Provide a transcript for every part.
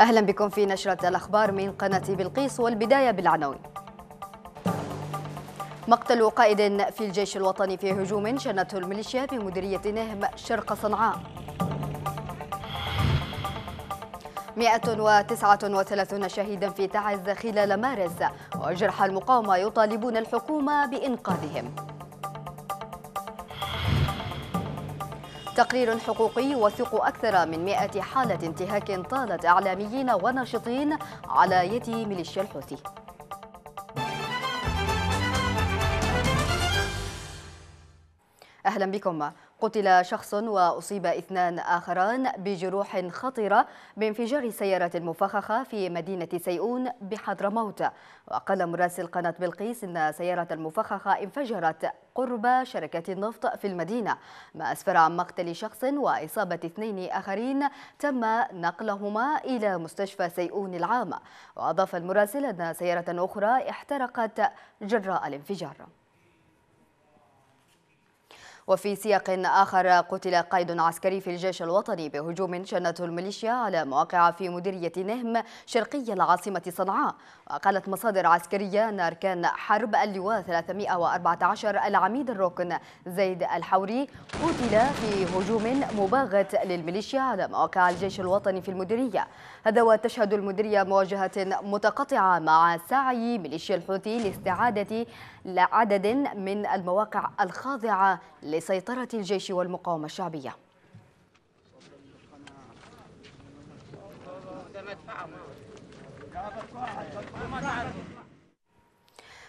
أهلا بكم في نشرة الأخبار من قناة بلقيس والبداية بالعناوين. مقتل قائد في الجيش الوطني في هجوم شنته الميليشيا بمديرية نهم شرق صنعاء. 139 شهيدا في تعز خلال مارس وجرحى المقاومة يطالبون الحكومة بإنقاذهم. تقرير حقوقي يوثق أكثر من 100 حالة انتهاك طالت إعلاميين وناشطين على يد ميليشيا الحوثي. أهلا بكم. قتل شخص وأصيب اثنان آخران بجروح خطيرة بانفجار سيارة مفخخة في مدينة سيئون بحضرموت وقال مراسل قناة بلقيس أن سيارة المفخخة انفجرت قرب شركة النفط في المدينة. ما أسفر عن مقتل شخص وإصابة اثنين آخرين تم نقلهما إلى مستشفى سيئون العام وأضاف المراسل أن سيارة أخرى احترقت جراء الانفجار. وفي سياق آخر قتل قائد عسكري في الجيش الوطني بهجوم شنته الميليشيا على مواقع في مديرية نهم شرقي العاصمة صنعاء. وقالت مصادر عسكرية أن أركان حرب اللواء 314 العميد الركن زيد الحوري قتل في هجوم مباغت للميليشيا على مواقع الجيش الوطني في المديرية. هذا وتشهد المديرية مواجهة متقطعة مع سعي ميليشيا الحوثي لاستعادة لعدد من المواقع الخاضعة لسيطرة الجيش والمقاومة الشعبية.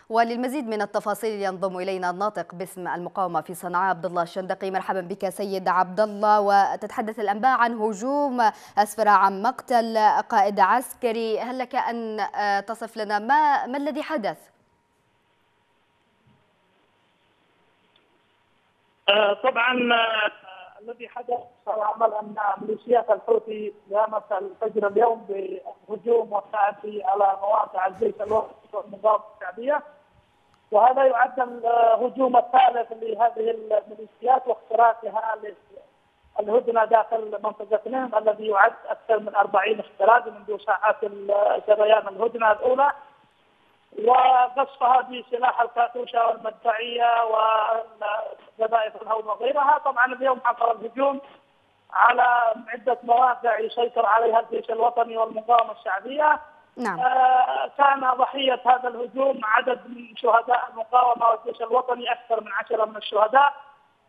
وللمزيد من التفاصيل ينضم إلينا الناطق باسم المقاومة في صنعاء عبد الله الشندقي. مرحبا بك سيد عبد الله. وتتحدث الأنباء عن هجوم أسفر عن مقتل قائد عسكري. هل لك أن تصف لنا ما ما الذي حدث؟ طبعا الذي حدث عمل ان ميليشيات الحوثي قامت الفجر اليوم بهجوم والتعدي على مواقع الجيش الوطني والمقاومه الشعبية. وهذا يعد الهجوم الثالث لهذه الميليشيات واختراقها الهدنة داخل منطقة نهم الذي يعد أكثر من 40 اختراق منذ ساعات جريان الهدنة الأولى. وقصفها بسلاح الكاتوشة والمدفعية وقذائف الهون وغيرها. طبعا اليوم حصل الهجوم على عدة مواقع يسيطر عليها الجيش الوطني والمقاومة الشعبية. نعم. آه كان ضحية هذا الهجوم عدد من شهداء المقاومة والجيش الوطني أكثر من عشرة من الشهداء.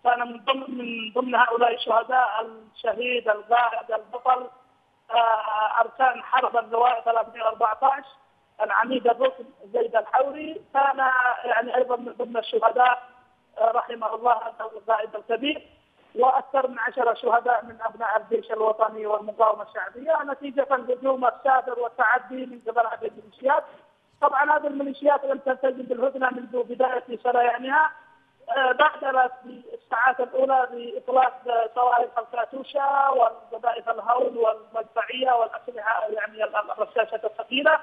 كان من ضمن من ضمن هؤلاء الشهداء الشهيد القائد البطل آه أركان حرب اللواء 314 العميد الركن زيد الحوري. كان يعني أيضا من ضمن الشهداء رحمه الله القائد الكبير. وأكثر من عشرة شهداء من أبناء الجيش الوطني والمقاومة الشعبية نتيجة الهجوم السافر والتعدي من قبل هذه الميليشيات. طبعا هذه الميليشيات لم تلتزم بالهدنة منذ بداية سريانها بادرت بالساعات الأولى بإطلاق صواريخ الكاتوشا والقذائف الهول والمدفعية والأسلحة يعني الرشاشات الثقيلة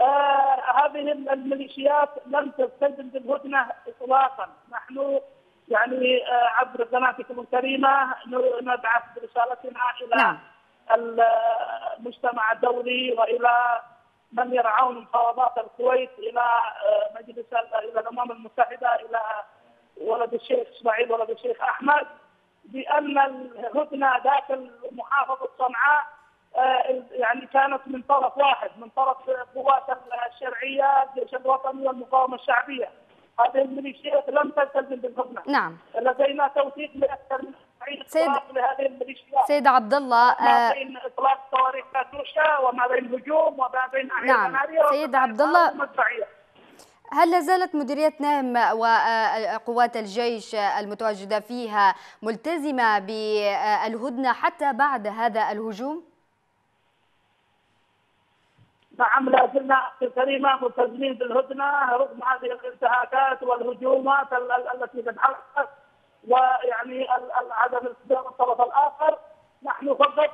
آه هذه الميليشيات لم تلتزم بالهدنة اطلاقا، نحن يعني آه عبر قناتكم الكريمة نبعث برسالتنا إلى نعم. المجتمع الدولي وإلى من يرعون مفاوضات الكويت إلى آه مجلس إلى الأمم المتحدة إلى ولد الشيخ إسماعيل ولد الشيخ أحمد بأن الهدنة داخل محافظه صنعاء يعني كانت من طرف واحد من طرف القوات الشرعية الجيش الوطني والمقاومة الشعبية هذه الميليشيات لم تلتزم بالهدنه نعم. لدينا توثيق لاكثر من 90 سيد لهذه الميليشيات سيد عبد الله ما بين إطلاق صواريخ كاتوشا وما بين هجوم وما بين نعم. سيد عبد الله هل لا زالت مديرية نهم وقوات الجيش المتواجدة فيها ملتزمة بالهدنة حتى بعد هذا الهجوم؟ نعم لا زلنا الكريمه ملتزمين بالهدنة رغم هذه الانتهاكات والهجومات التي تتحقق ويعني عدم التزام الطرف الآخر نحن فقط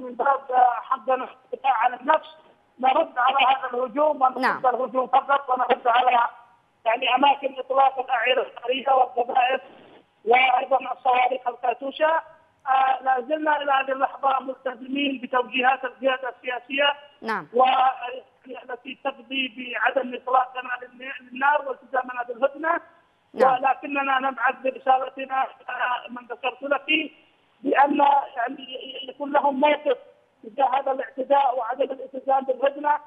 من باب حقنا الدفاع عن النفس نرد على هذا الهجوم ونرد نعم. الهجوم فقط ونرد على يعني أماكن إطلاق الاعيره الناريه والقذائف وأيضا الصواريخ الكاتوشة لا زلنا إلى هذه اللحظة ملتزمين بتوجيهات القياده السياسية نعم. والتي تقضي بعدم إطلاق النار والتزامنا بالهدنه نعم. ولكننا نبعث برسالتنا آه، من ذكرت لك بأن يعني يكون لهم موقف تجاه هذا الاعتداء وعدم الالتزام بالهدنة.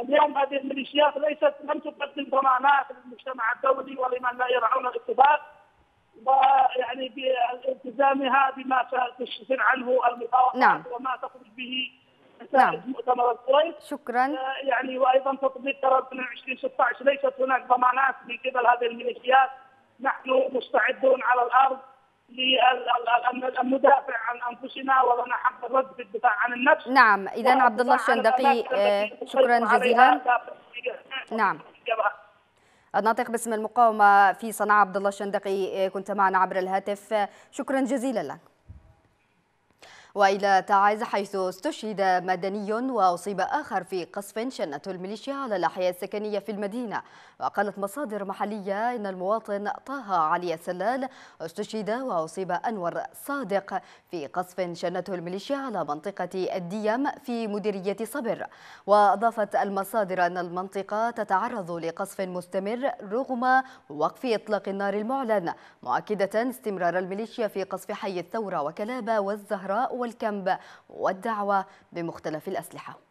اليوم هذه الميليشيات ليست لم تقدم ضمانات للمجتمع الدولي ولمن لا يرعون الاتفاق. ويعني بالتزامها بما تشفر عنه المفاوضات نعم. وما تخرج به نعم. مؤتمر الكويت. شكرا. آه، يعني وأيضا تطبيق قرار 2016 ليست هناك ضمانات من قبل هذه الميليشيات. نحن مستعدون على الأرض للمدافع عن أنفسنا ولنا حق الرد في الدفاع عن النفس. نعم. اذا عبد الله الشندقي آه، شكرا جزيلا. نعم. الناطق باسم المقاومة في صنعاء عبد الله الشندقي آه، كنت معنا عبر الهاتف. شكرا جزيلا لك. وإلى تعز حيث استشهد مدني وأصيب آخر في قصف شنته الميليشيا على الأحياء السكنية في المدينة. وقالت مصادر محلية إن المواطن طه علي السلال استشهد وأصيب أنور صادق في قصف شنته الميليشيا على منطقة الديم في مديرية صبر. وأضافت المصادر أن المنطقة تتعرض لقصف مستمر رغم وقف إطلاق النار المعلن مؤكدة استمرار الميليشيا في قصف حي الثورة وكلابة والزهراء والكمب والدعوة بمختلف الأسلحة.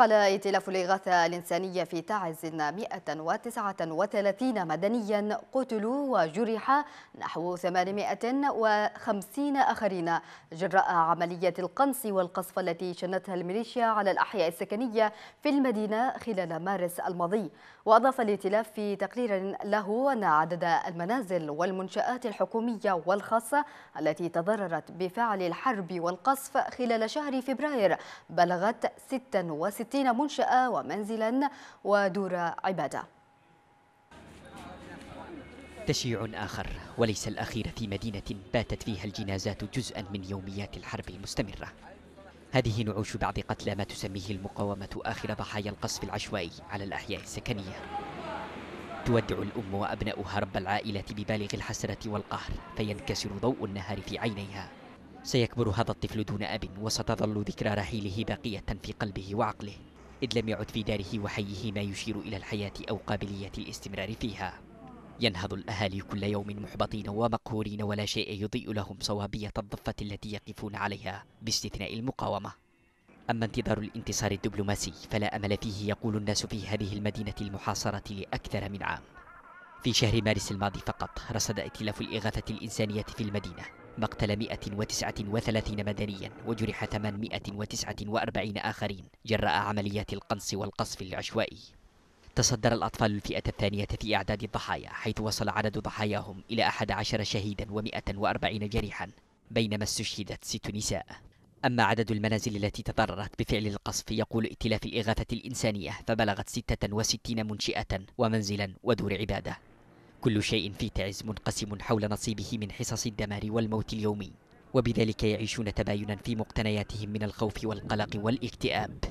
قال ائتلاف الإغاثة الإنسانية في تعز إن 139 مدنيا قتلوا وجرح نحو 850 آخرين. جراء عملية القنص والقصف التي شنتها الميليشيا على الأحياء السكنية في المدينة خلال مارس الماضي. وأضاف الائتلاف في تقرير له أن عدد المنازل والمنشآت الحكومية والخاصة التي تضررت بفعل الحرب والقصف خلال شهر فبراير بلغت 66 منشأة ومنزلا ودور عبادة. تشيع آخر وليس الأخير في مدينة باتت فيها الجنازات جزءا من يوميات الحرب المستمرة. هذه نعوش بعض قتلى ما تسميه المقاومة آخر ضحايا القصف العشوائي على الأحياء السكنية. تودع الأم وأبناؤها رب العائلة ببالغ الحسرة والقهر فينكسر ضوء النهار في عينيها. سيكبر هذا الطفل دون أب وستظل ذكرى رحيله باقية في قلبه وعقله إذ لم يعد في داره وحيه ما يشير إلى الحياة أو قابلية الاستمرار فيها. ينهض الأهالي كل يوم محبطين ومقهورين ولا شيء يضيء لهم صوابية الضفة التي يقفون عليها باستثناء المقاومة. أما انتظار الانتصار الدبلوماسي فلا أمل فيه يقول الناس في هذه المدينة المحاصرة لأكثر من عام. في شهر مارس الماضي فقط رصد ائتلاف الإغاثة الإنسانية في المدينة. مقتل 139 مدنيا وجرح 849 آخرين جراء عمليات القنص والقصف العشوائي. تصدر الأطفال الفئة الثانية في إعداد الضحايا حيث وصل عدد ضحاياهم إلى أحد عشر شهيدا و140 جريحا بينما استشهدت ست نساء. أما عدد المنازل التي تضررت بفعل القصف يقول ائتلاف الإغاثة الإنسانية فبلغت 66 منشئة ومنزلا ودور عبادة. كل شيء في تعز منقسم حول نصيبه من حصص الدمار والموت اليومي وبذلك يعيشون تباينا في مقتنياتهم من الخوف والقلق والاكتئاب.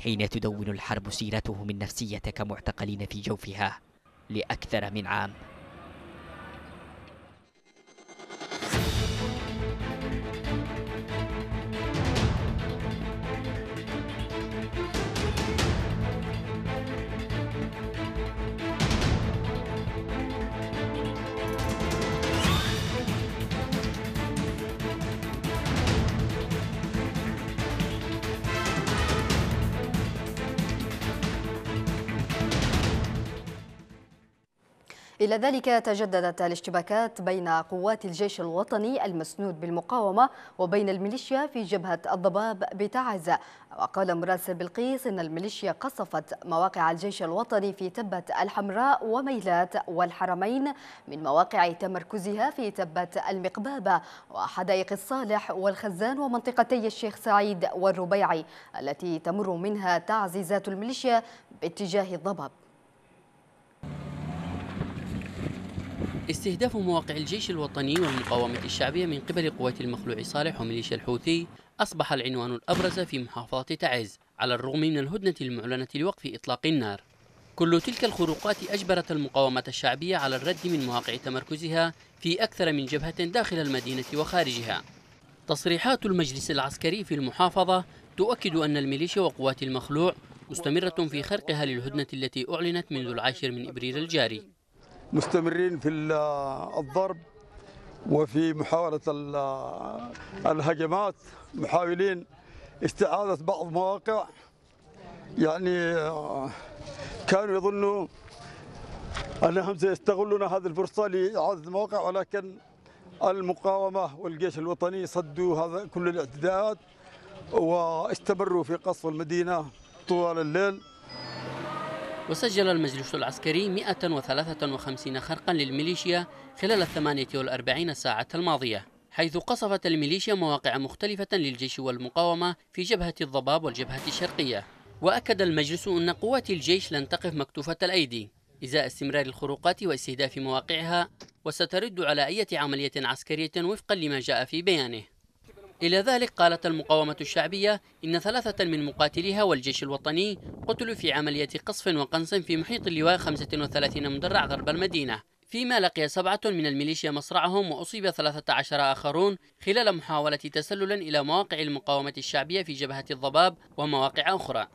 حين تدون الحرب سيرتهم النفسية كمعتقلين في جوفها لأكثر من عام. إلى ذلك تجددت الاشتباكات بين قوات الجيش الوطني المسنود بالمقاومة وبين الميليشيا في جبهة الضباب بتعز وقال مراسل بلقيس إن الميليشيا قصفت مواقع الجيش الوطني في تبة الحمراء وميلات والحرمين من مواقع تمركزها في تبة المقبابة وحدائق الصالح والخزان ومنطقتي الشيخ سعيد والربيعي التي تمر منها تعزيزات الميليشيا باتجاه الضباب. استهداف مواقع الجيش الوطني والمقاومة الشعبية من قبل قوات المخلوع صالح وميليشيا الحوثي أصبح العنوان الأبرز في محافظة تعز على الرغم من الهدنة المعلنة لوقف إطلاق النار. كل تلك الخروقات أجبرت المقاومة الشعبية على الرد من مواقع تمركزها في أكثر من جبهة داخل المدينة وخارجها. تصريحات المجلس العسكري في المحافظة تؤكد أن الميليشيا وقوات المخلوع مستمرة في خرقها للهدنة التي أعلنت منذ العاشر من إبريل الجاري. مستمرين في الضرب وفي محاولة الهجمات محاولين استعادة بعض مواقع. يعني كانوا يظنوا أنهم سيستغلون هذه الفرصة لإعادة المواقع ولكن المقاومة والجيش الوطني صدوا هذا كل الاعتداءات واستمروا في قصف المدينة طوال الليل. وسجل المجلس العسكري 153 خرقا للميليشيا خلال الثمانية والأربعين ساعة الماضية حيث قصفت الميليشيا مواقع مختلفة للجيش والمقاومة في جبهة الضباب والجبهة الشرقية. وأكد المجلس أن قوات الجيش لن تقف مكتوفة الأيدي. إزاء استمرار الخروقات واستهداف مواقعها وسترد على أي عملية عسكرية وفقا لما جاء في بيانه. إلى ذلك قالت المقاومة الشعبية إن ثلاثة من مقاتليها والجيش الوطني قتلوا في عملية قصف وقنص في محيط اللواء 35 مدرع غرب المدينة. فيما لقي سبعة من الميليشيا مصرعهم وأصيب 13 آخرون خلال محاولة تسلل إلى مواقع المقاومة الشعبية في جبهة الضباب ومواقع أخرى.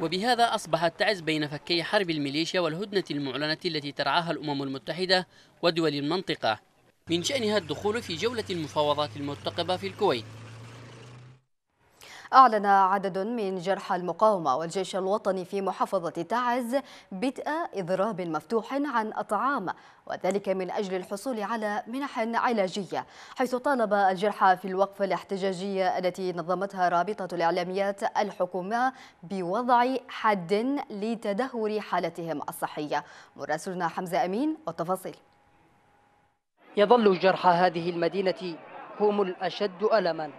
وبهذا أصبحت تعز بين فكي حرب الميليشيا والهدنة المعلنة التي ترعاها الأمم المتحدة ودول المنطقة. من شأنها الدخول في جولة المفاوضات المرتقبة في الكويت. أعلن عدد من جرحى المقاومة والجيش الوطني في محافظة تعز بدء إضراب مفتوح عن أطعام وذلك من أجل الحصول على منح علاجية حيث طالب الجرحى في الوقفة الاحتجاجية التي نظمتها رابطة الإعلاميات الحكومة بوضع حد لتدهور حالتهم الصحية. مراسلنا حمزة أمين والتفاصيل. يظل جرحى هذه المدينة هم الأشد ألماً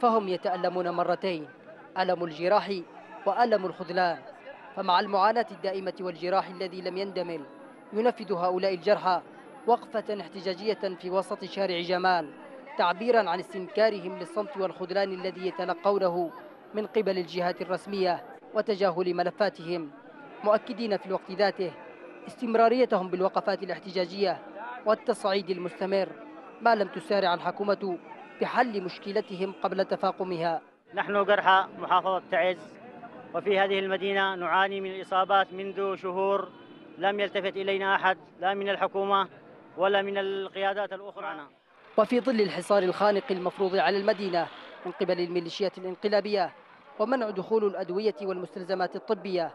فهم يتألمون مرتين ألم الجراح وألم الخذلان. فمع المعاناة الدائمة والجراح الذي لم يندمل ينفذ هؤلاء الجرحى وقفة احتجاجية في وسط شارع جمال تعبيرا عن استنكارهم للصمت والخذلان الذي يتلقونه من قبل الجهات الرسمية وتجاهل ملفاتهم. مؤكدين في الوقت ذاته استمراريتهم بالوقفات الاحتجاجية والتصعيد المستمر ما لم تسارع الحكومة بحل مشكلتهم قبل تفاقمها. نحن جرحى محافظة تعز وفي هذه المدينة نعاني من الإصابات منذ شهور لم يلتفت إلينا أحد لا من الحكومة ولا من القيادات الأخرى. وفي ظل الحصار الخانق المفروض على المدينة من قبل الميليشيات الانقلابية ومنع دخول الأدوية والمستلزمات الطبية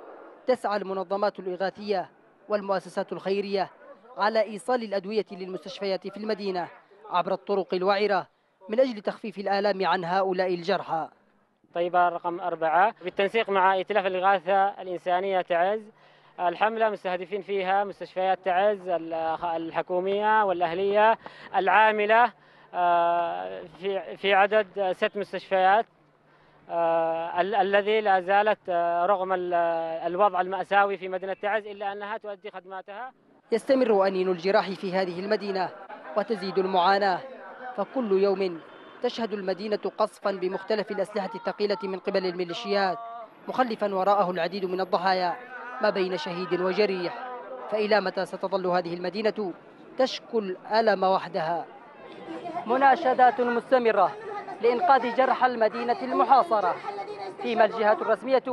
تسعى المنظمات الإغاثية والمؤسسات الخيرية على إيصال الأدوية للمستشفيات في المدينة عبر الطرق الوعرة من أجل تخفيف الآلام عن هؤلاء الجرحى. طيبة رقم أربعة. بالتنسيق مع ائتلاف الإغاثة الإنسانية تعز. الحملة مستهدفين فيها مستشفيات تعز الحكومية والأهلية العاملة آه، في في عدد ست مستشفيات. آه، الذي لا زالت آه، رغم الوضع المأساوي في مدينة تعز إلا أنها تؤدي خدماتها. يستمر أنين الجراح في هذه المدينة وتزيد المعاناة. فكل يوم تشهد المدينة قصفا بمختلف الأسلحة الثقيلة من قبل الميليشيات مخلفا وراءه العديد من الضحايا ما بين شهيد وجريح. فإلى متى ستظل هذه المدينة؟ تشكو الألم وحدها. مناشدات مستمرة لإنقاذ جرح المدينة المحاصرة. فيما الجهات الرسمية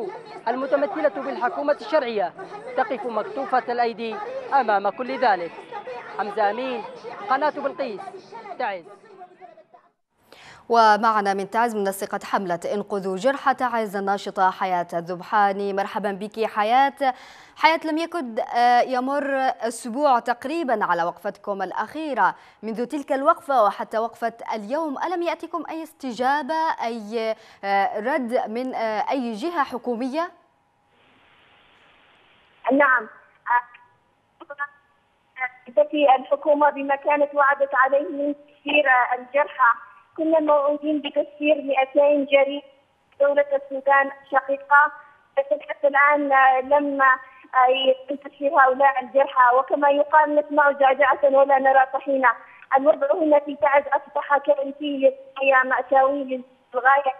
المتمثلة بالحكومة الشرعية تقف مكتوفة الأيدي أمام كل ذلك. حمزة أمين قناة بلقيس. تعز. ومعنا من تعز منسقة حملة انقذوا جرحى تعز الناشطة حياة الذبحاني. مرحبا بك حياة. حياة لم يكن آه، يمر أسبوع تقريبا على وقفتكم الأخيرة. منذ تلك الوقفة وحتى وقفة اليوم ألم يأتكم أي استجابة أي آه، رد من آه، أي جهة حكومية؟ نعم. تكفي الحكومة بما كانت وعدت عليه من تسيير الجرحى. كنا موعودين بتسيير 200 جريح دولة السودان شقيقة لكن حتى الآن لم يتم تسيير هؤلاء الجرحى. وكما يقال نسمع جعجعة ولا نرى طحينة. الوضع هنا في تعز أصبح كارثي مأساوي للغاية.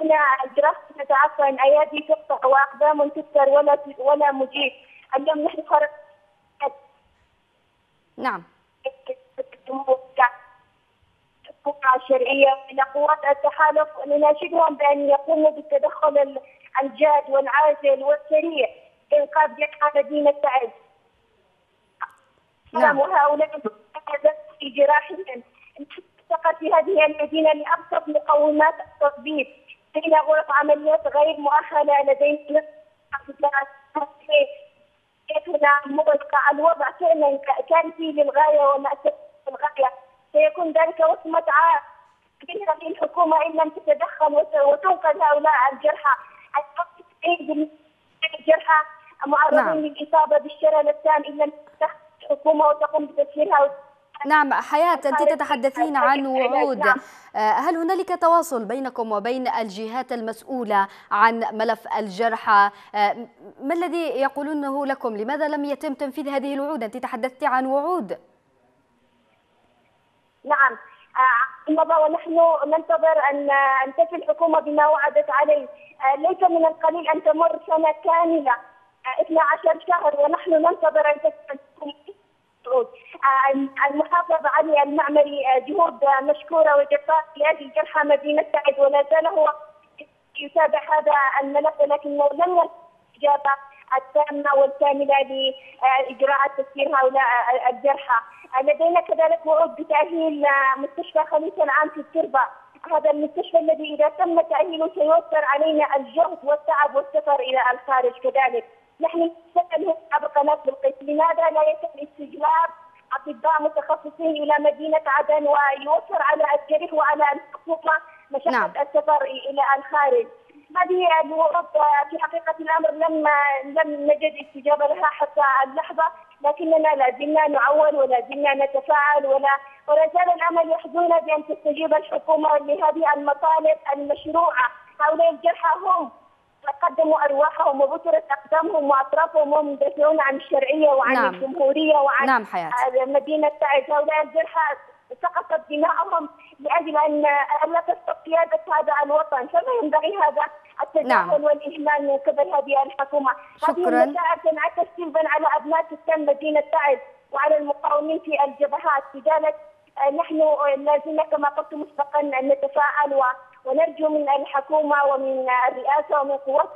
هنا الجراح تتعفن أيادي تقطع وأقدام تكسر ولا ولا مجيب اليوم نحن خرج نعم. الشرعية إلى قوات التحالف نناشدهم بأن يقوموا بالتدخل الجاد والعاجل والسريع لإنقاذ جرحى مدينة تعز. نعم. وهؤلاء في جراحهم. فقط في هذه المدينة لأبسط مقومات التطبيب بين غرف عمليات غير مؤهلة لدينا هنا مغلقة الوضع فعلا كارثي للغاية ومأساة للغاية. سيكون ذلك وصمة عار هذه الحكومة إن لم تتدخل وتنقذ هؤلاء الجرحى. الجرحى. معرضين نعم. للإصابة بالشلل التام إن لم تتدخل الحكومة وتقوم بتسيير هؤلاء نعم حياة أنت تتحدثين عن وعود. هل هنالك تواصل بينكم وبين الجهات المسؤولة عن ملف الجرحى؟ ما الذي يقولونه لكم؟ لماذا لم يتم تنفيذ هذه الوعود؟ أنت تحدثت عن وعود. نعم. مضى ونحن ننتظر أن أن تفي الحكومة بما وعدت عليه. ليس من القليل أن تمر سنة كاملة 12 شهر ونحن ننتظر أن تفي المحافظ علي المعمري جهود مشكورة وجفاء لاجل جرحى مدينة سعد ولا زال هو يتابع هذا الملف لكنه لم الاستجابه التامة والكاملة لاجراءات تسيير هؤلاء الجرحى. لدينا كذلك وعود بتأهيل مستشفى خليفة العام في التربة. هذا المستشفى الذي إذا تم تأهيله سيوفر علينا الجهد والتعب والسفر إلى الخارج كذلك. نحن نسال عبر قناة بالقيس لماذا لا يتم استجلاب أطباء متخصصين إلى مدينة عدن ويوفر على الجريح وعلى الحكومة مشقة نعم. السفر إلى الخارج. هذه الوعود في حقيقة الأمر لم لم نجد استجابة لها حتى اللحظة لكننا لا زلنا نعول ولا زلنا نتفاعل ولا ولا زال الأمل يحظونا بأن تستجيب الحكومة لهذه المطالب المشروعة هؤلاء الجرحى هم قدموا أرواحهم وبترت أقدامهم وأطرافهم وهم يدافعون عن الشرعية وعن نعم. الجمهورية وعن نعم حياة. مدينة تعز هؤلاء الجرحى سقطت دماءهم لأجل أن لا تسقط قيادة هذا الوطن فما ينبغي هذا التدخل نعم. والإهمال من قبل هذه الحكومة شكرا هذه المشاعر تنعكس سلبا على أبناء سكان مدينة تعز وعلى المقاومين في الجبهات لذلك نحن لازلنا كما قلت مسبقا نتفاعل و ونرجو من الحكومة ومن الرئاسة ومن قوات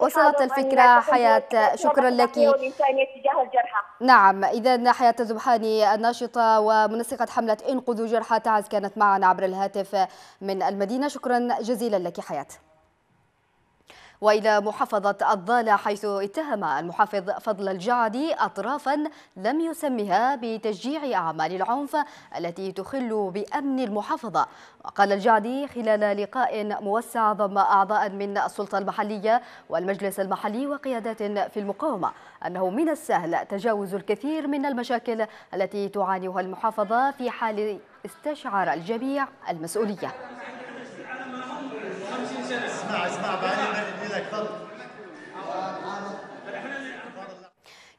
وصلت الفكرة حياة شكرا لك. تجاه الجرحى. نعم إذا حياة الزبحاني الناشطة ومنسقة حملة إنقذوا جرحى تعز كانت معنا عبر الهاتف من المدينة. شكرا جزيلا لك حياة. وإلى محافظة الضاله حيث اتهم المحافظ فضل الجعدي اطرافا لم يسمها بتشجيع أعمال العنف التي تخل بأمن المحافظة. وقال الجعدي خلال لقاء موسع ضم أعضاء من السلطة المحلية والمجلس المحلي وقيادات في المقاومة أنه من السهل تجاوز الكثير من المشاكل التي تعانيها المحافظة في حال استشعر الجميع المسؤولية. اسمع اسمع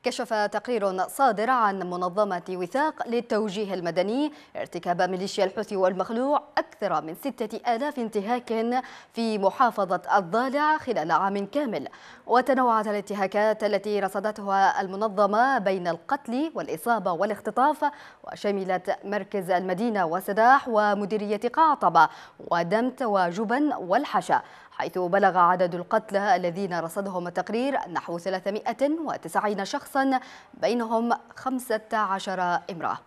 كشف تقرير صادر عن منظمة وثاق للتوجيه المدني ارتكاب ميليشيا الحوثي والمخلوع أكثر من ستة آلاف انتهاك في محافظة الضالع خلال عام كامل. وتنوعت الانتهاكات التي رصدتها المنظمة بين القتل والإصابة والاختطاف وشملت مركز المدينة وسداح ومديرية قعطبة ودمت وجبن والحشا. حيث بلغ عدد القتلى الذين رصدهم التقرير نحو 390 شخصا بينهم 15 امرأة.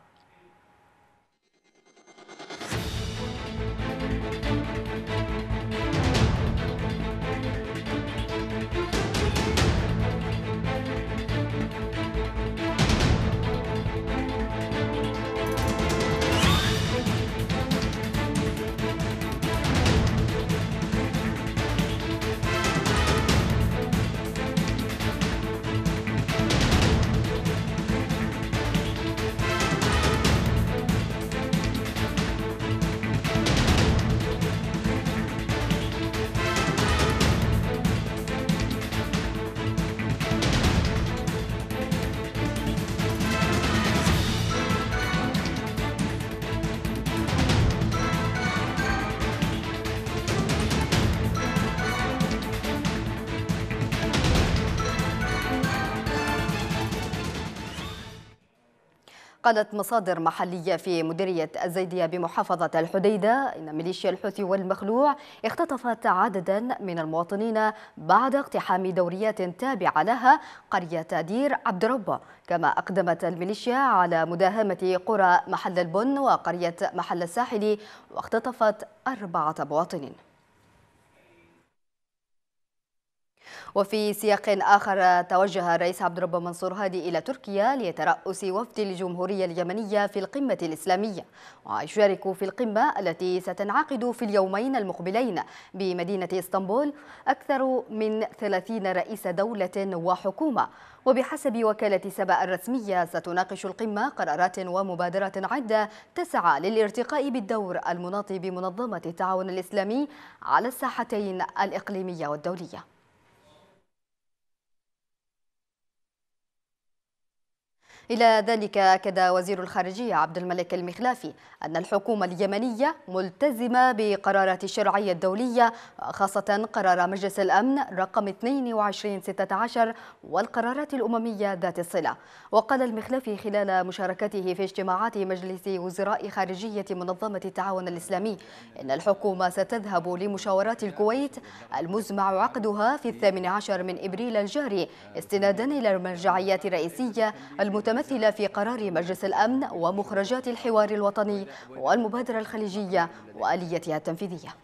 قالت مصادر محلية في مديرية الزيدية بمحافظة الحديدة. إن ميليشيا الحوثي والمخلوع اختطفت عددا من المواطنين بعد اقتحام دوريات تابعة لها قرية دير عبد ربه كما أقدمت الميليشيا على مداهمة قرى محل البن وقرية محل الساحل واختطفت أربعة مواطنين. وفي سياق آخر توجه الرئيس عبد الرب منصور هادي إلى تركيا ليترأس وفد الجمهورية اليمنية في القمة الإسلامية ويشارك في القمة التي ستنعقد في اليومين المقبلين بمدينة إسطنبول أكثر من 30 رئيس دولة وحكومة. وبحسب وكالة سبأ الرسمية ستناقش القمة قرارات ومبادرات عدة تسعى للارتقاء بالدور المناط بمنظمة التعاون الإسلامي على الساحتين الإقليمية والدولية. إلى ذلك أكد وزير الخارجية عبد الملك المخلافي أن الحكومة اليمنية ملتزمة بقرارات الشرعية الدولية خاصة قرار مجلس الأمن رقم 2216 والقرارات الأممية ذات الصلة. وقال المخلافي خلال مشاركته في اجتماعات مجلس وزراء خارجية منظمة التعاون الإسلامي إن الحكومة ستذهب لمشاورات الكويت المزمع عقدها في الثامن عشر من إبريل الجاري استنادا إلى المرجعيات الرئيسية المتمثلة في قرار مجلس الأمن ومخرجات الحوار الوطني والمبادرة الخليجية وآليتها التنفيذية.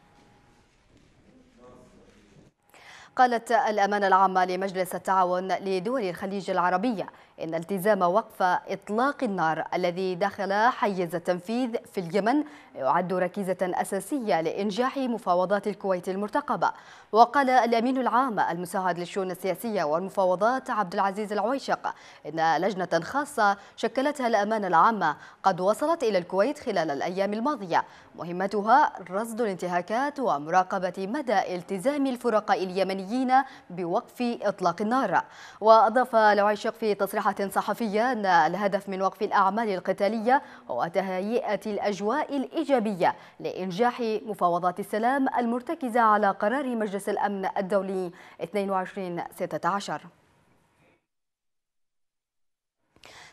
قالت الأمانة العامة لمجلس التعاون لدول الخليج العربية إن التزام وقف إطلاق النار الذي دخل حيز التنفيذ في اليمن يعد ركيزة أساسية لإنجاح مفاوضات الكويت المرتقبة. وقال الأمين العام المساعد للشؤون السياسية والمفاوضات عبد العزيز العويشق إن لجنة خاصة شكلتها الأمانة العامة قد وصلت إلى الكويت خلال الأيام الماضية. مهمتها رصد الانتهاكات ومراقبة مدى التزام الفرقاء اليمنيين بوقف إطلاق النار. وأضاف العويشق في تصريح تصريحات صحفية أن الهدف من وقف الأعمال القتالية هو تهيئة الأجواء الإيجابية لإنجاح مفاوضات السلام المرتكزة على قرار مجلس الأمن الدولي 2216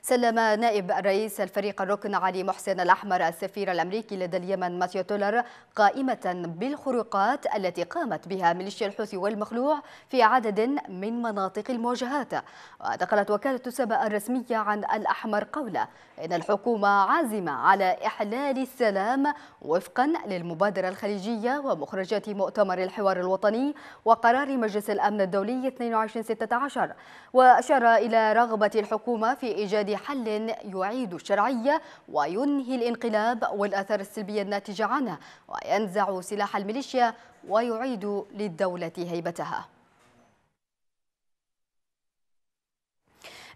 سلم نائب رئيس الفريق الركن علي محسن الأحمر السفير الأمريكي لدى اليمن ماثيو تولر قائمة بالخروقات التي قامت بها ميليشيا الحوثي والمخلوع في عدد من مناطق المواجهات ونقلت وكالة سبأ الرسمية عن الأحمر قوله إن الحكومة عازمة على إحلال السلام وفقا للمبادرة الخليجية ومخرجات مؤتمر الحوار الوطني وقرار مجلس الأمن الدولي 2216 وأشار إلى رغبة الحكومة في إيجاد حل يعيد الشرعية وينهي الانقلاب والآثار السلبية الناتجة عنه وينزع سلاح الميليشيا ويعيد للدولة هيبتها.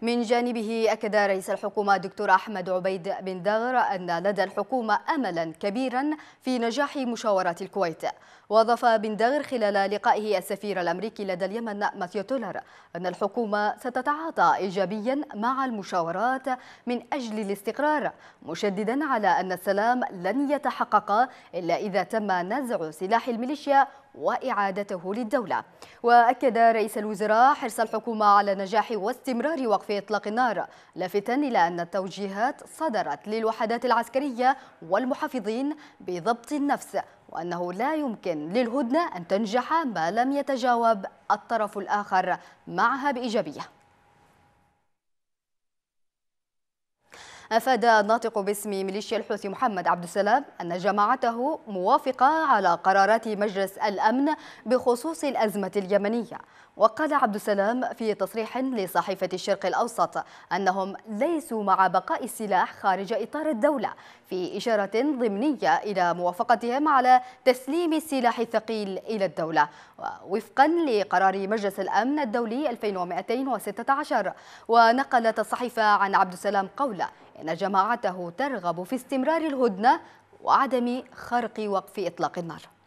من جانبه أكد رئيس الحكومة الدكتور أحمد عبيد بن دغر أن لدى الحكومة أملا كبيرا في نجاح مشاورات الكويت. وأضاف بن دغر خلال لقائه السفير الأمريكي لدى اليمن ماثيو تولر أن الحكومة ستتعاطى إيجابيا مع المشاورات من أجل الاستقرار مشددا على أن السلام لن يتحقق إلا إذا تم نزع سلاح الميليشيا وإعادته للدولة. وأكد رئيس الوزراء حرص الحكومة على نجاح واستمرار وقف إطلاق النار لافتا إلى أن التوجيهات صدرت للوحدات العسكرية والمحافظين بضبط النفس وأنه لا يمكن للهدنة أن تنجح ما لم يتجاوب الطرف الآخر معها بإيجابية. أفاد الناطق باسم ميليشيا الحوثي محمد عبد السلام أن جماعته موافقة على قرارات مجلس الأمن بخصوص الأزمة اليمنية وقال عبد السلام في تصريح لصحيفة الشرق الأوسط أنهم ليسوا مع بقاء السلاح خارج إطار الدولة في إشارة ضمنية إلى موافقتهم على تسليم السلاح الثقيل إلى الدولة وفقا لقرار مجلس الأمن الدولي 2216 ونقلت الصحيفة عن عبد السلام قوله إن جماعته ترغب في استمرار الهدنة وعدم خرق وقف إطلاق النار.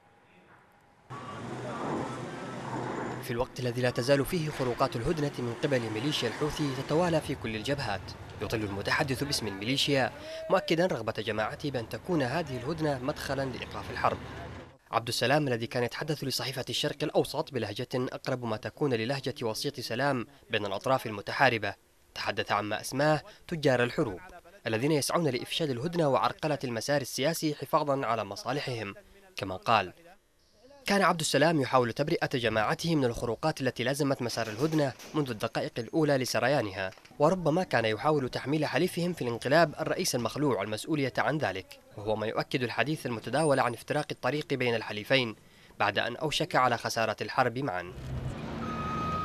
في الوقت الذي لا تزال فيه خروقات الهدنة من قبل ميليشيا الحوثي تتوالى في كل الجبهات. يطل المتحدث باسم الميليشيا مؤكدا رغبة جماعته بأن تكون هذه الهدنة مدخلا لإيقاف الحرب. عبد السلام الذي كان يتحدث لصحيفة الشرق الأوسط بلهجة أقرب ما تكون للهجة وسيط سلام بين الأطراف المتحاربة. تحدث عما أسماه تجار الحروب الذين يسعون لإفشال الهدنة وعرقلة المسار السياسي حفاظا على مصالحهم. كما قال كان عبد السلام يحاول تبرئة جماعته من الخروقات التي لازمت مسار الهدنة منذ الدقائق الأولى لسريانها وربما كان يحاول تحميل حليفهم في الانقلاب الرئيس المخلوع المسؤولية عن ذلك وهو ما يؤكد الحديث المتداول عن افتراق الطريق بين الحليفين بعد أن أوشك على خسارة الحرب معا.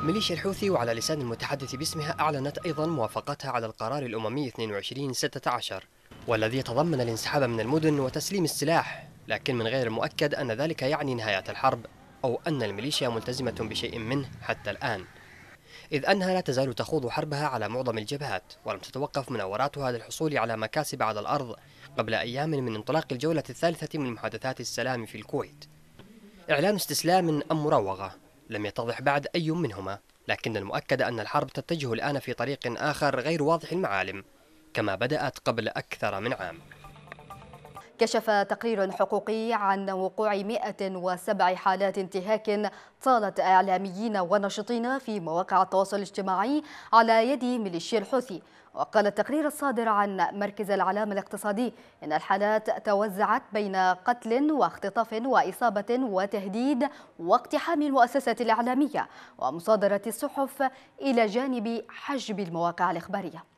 ميليشيا الحوثي وعلى لسان المتحدث باسمها أعلنت أيضا موافقتها على القرار الأممي 2216 والذي يتضمن الانسحاب من المدن وتسليم السلاح. لكن من غير المؤكد أن ذلك يعني نهاية الحرب أو أن الميليشيا ملتزمة بشيء منه حتى الآن. إذ أنها لا تزال تخوض حربها على معظم الجبهات ولم تتوقف مناوراتها للحصول على مكاسب على الأرض قبل أيام من انطلاق الجولة الثالثة من محادثات السلام في الكويت. إعلان استسلام أم مراوغة لم يتضح بعد أي منهما لكن المؤكد أن الحرب تتجه الآن في طريق آخر غير واضح المعالم كما بدأت قبل أكثر من عام. كشف تقرير حقوقي عن وقوع 107 حالات انتهاك طالت إعلاميين وناشطين في مواقع التواصل الاجتماعي على يد ميليشيا الحوثي. وقال التقرير الصادر عن مركز العلام الاقتصادي إن الحالات توزعت بين قتل واختطاف وإصابة وتهديد واقتحام المؤسسات الإعلامية ومصادرة الصحف إلى جانب حجب المواقع الإخبارية.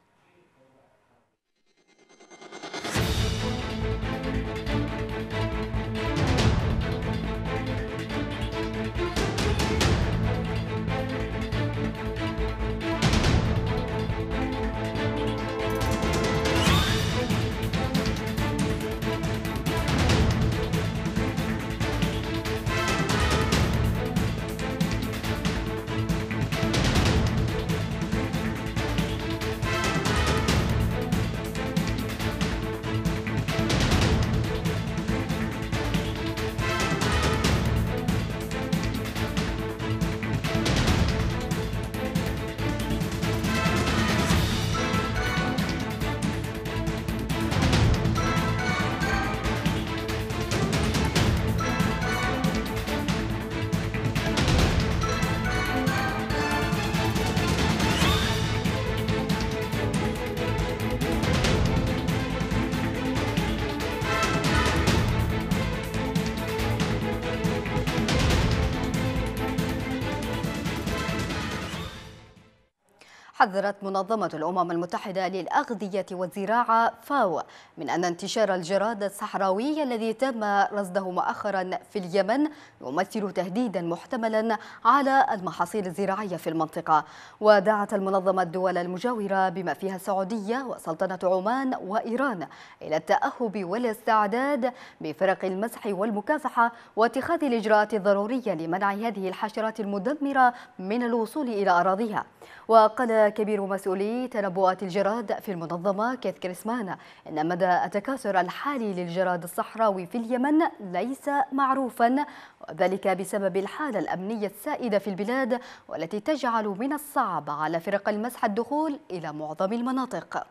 حذرت منظمة الأمم المتحدة للأغذية والزراعة فاو من أن انتشار الجراد الصحراوي الذي تم رصده مؤخرا في اليمن يمثل تهديدا محتملا على المحاصيل الزراعية في المنطقة. ودعت المنظمة الدول المجاورة بما فيها السعودية وسلطنة عمان وإيران إلى التأهب والاستعداد بفرق المسح والمكافحة واتخاذ الإجراءات الضرورية لمنع هذه الحشرات المدمرة من الوصول إلى أراضيها. وقال كبير مسؤولي تنبؤات الجراد في المنظمة كيث كريسمان إن مدى التكاثر الحالي للجراد الصحراوي في اليمن ليس معروفا وذلك بسبب الحالة الأمنية السائدة في البلاد والتي تجعل من الصعب على فرق المسح الدخول إلى معظم المناطق.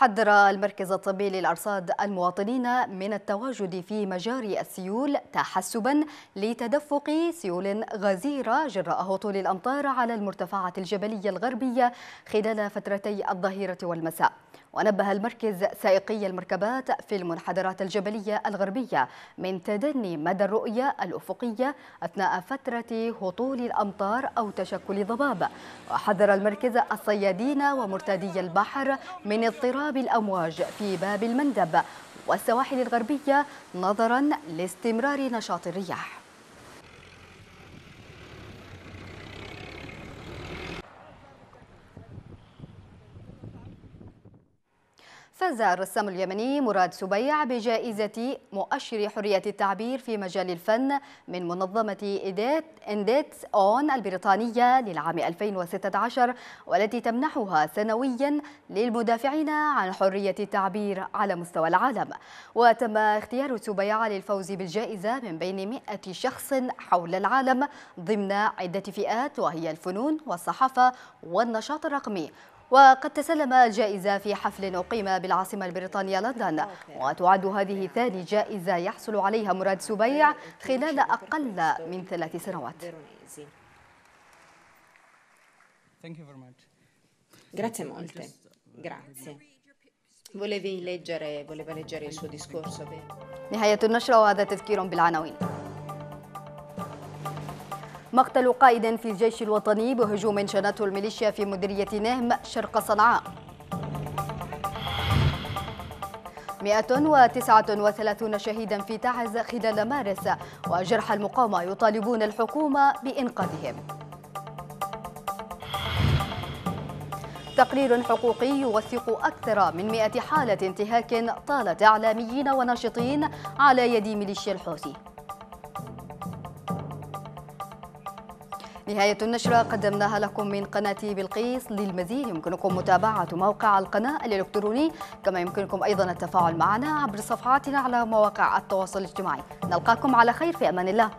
حذر المركز الطبي للأرصاد المواطنين من التواجد في مجاري السيول تحسبا لتدفق سيول غزيرة جراء هطول الأمطار على المرتفعات الجبلية الغربية خلال فترتي الظهيرة والمساء. ونبه المركز سائقي المركبات في المنحدرات الجبلية الغربية من تدني مدى الرؤية الأفقية أثناء فترة هطول الأمطار أو تشكل ضباب. وحذر المركز الصيادين ومرتادي البحر من اضطراب الأمواج في باب المندب والسواحل الغربية نظرا لاستمرار نشاط الرياح. فاز الرسام اليمني مراد سبيع بجائزة مؤشر حرية التعبير في مجال الفن من منظمة إنديت أون البريطانية للعام 2016 والتي تمنحها سنويا للمدافعين عن حرية التعبير على مستوى العالم. وتم اختيار سبيع للفوز بالجائزة من بين 100 شخص حول العالم ضمن عدة فئات وهي الفنون والصحافة والنشاط الرقمي. وقد تسلم الجائزة في حفل أقيم بالعاصمة البريطانية لندن وتعد هذه ثاني جائزة يحصل عليها مراد سبيع خلال أقل من ثلاث سنوات Grazie molte. Grazie. Volevi leggere, voleva leggere il suo discorso, vero? نهاية النشرة وهذا تذكير بالعناوين مقتل قائد في الجيش الوطني بهجوم شنته الميليشيا في مديرية نهم شرق صنعاء. 139 شهيدا في تعز خلال مارس وجرح المقاومة يطالبون الحكومة بإنقاذهم. تقرير حقوقي يوثق أكثر من 100 حالة انتهاك طالت إعلاميين وناشطين على يد ميليشيا الحوثي. نهاية النشرة قدمناها لكم من قناة بلقيس للمزيد. يمكنكم متابعة موقع القناة الإلكتروني كما يمكنكم أيضا التفاعل معنا عبر صفحاتنا على مواقع التواصل الاجتماعي. نلقاكم على خير في أمان الله.